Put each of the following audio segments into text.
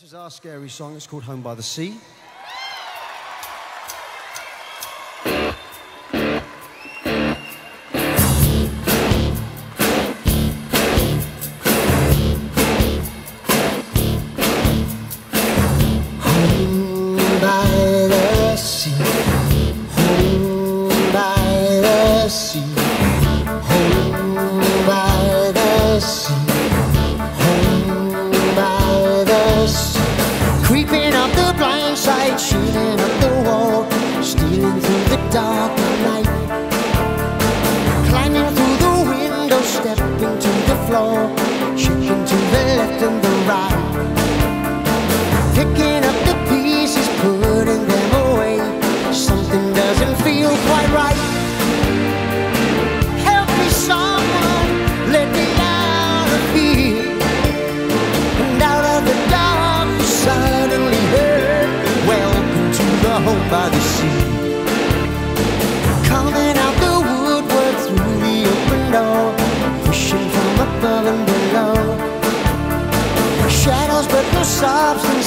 This is our scary song. It's called Home by the Sea. Home by the sea. floor, shaking to left and the right. Picking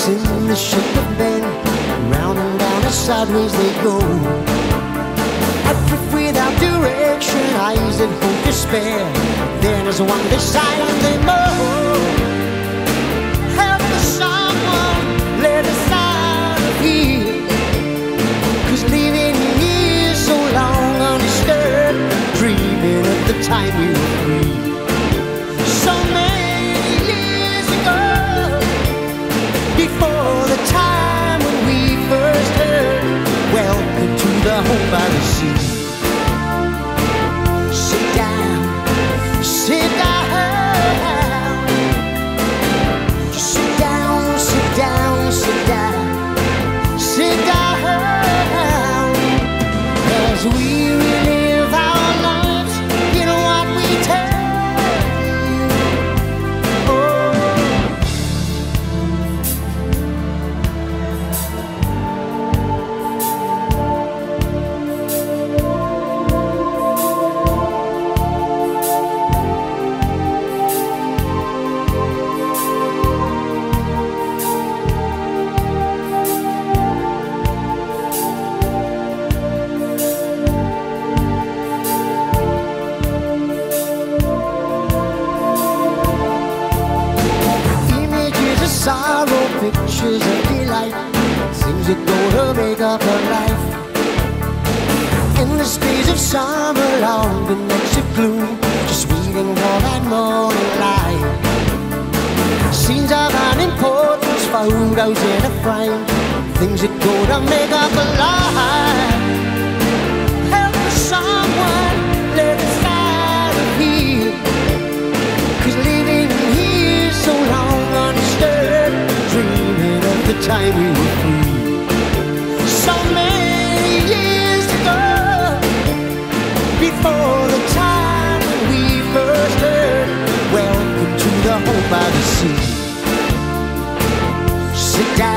sin that should have been. Round and round and sideways they go. A drift without direction, eyes that hold despair. Then as one beside and they move. of her life. Endless days of summer, long the nights of gloom, just waiting for that morning light. Scenes of unimportance, photos in a frame, things that go to make up a life. see. Sit down.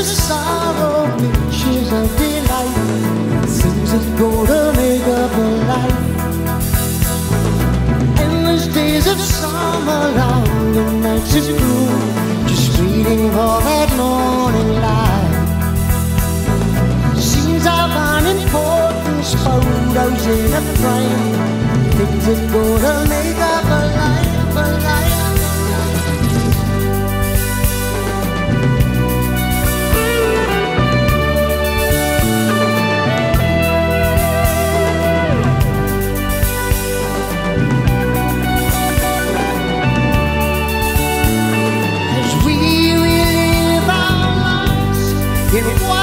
a sorrow, she's a delight. Seasons go to make up a life. Endless days of summer, long the nights is blue, just waiting for that morning light. Seems I've unimportant photos in a frame, things that go to make up. you